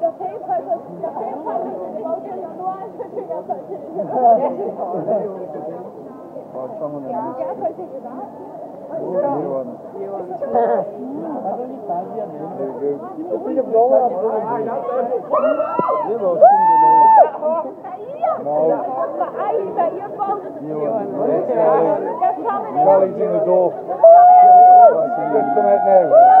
Dat heeft hij dat heeft hij met de grote Ik vingers uit je. Ja, Ik gaat je gedaan. Nou, ik in de doel. Kom uit nu.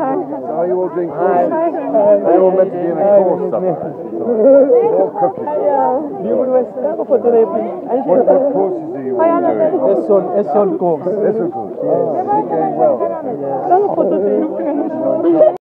So you all drink Are you all meant to be in a course supper. More cooking. What, what courses do you all to do? It's course. It's course, yes.